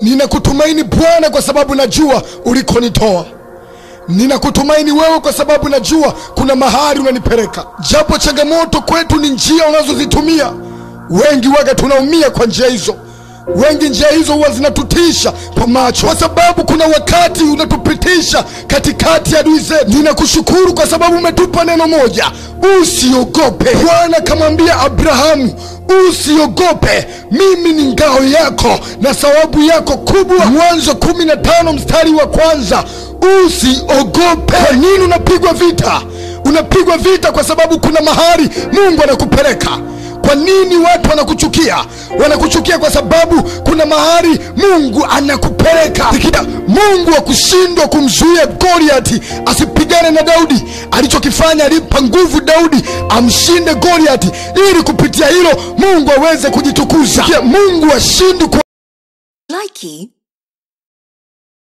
Ninakutumaini Bwana kwa sababu najua ulikonitoa. Ninakutumaini wewe kwa sababu najua kuna mahali unanipeleka. Japo changamoto kwetu ni njia unazozitumia, wengi waga tunaumia kwa njia hizo. Wengi njia hizo huwa zinatutisha kwa macho, kwa sababu kuna wakati unatupitisha katikati ya adui zetu. Ninakushukuru kwa sababu umetupa neno moja, usiogope. Bwana kamwambia Abrahamu, usiogope, mimi ni ngao yako na sababu yako kubwa. Mwanzo kumi na tano mstari wa kwanza. Usiogope. Kwa nini unapigwa vita? Unapigwa vita kwa sababu kuna mahali Mungu anakupeleka. Kwa nini watu wanakuchukia? Wanakuchukia kwa sababu kuna mahali Mungu anakupeleka. Mungu akushindwa kumzuia Goliati asipigane na Daudi. Alichokifanya, alimpa nguvu Daudi amshinde Goliati, ili kupitia hilo Mungu aweze kujitukuza. Mungu ashindi kwa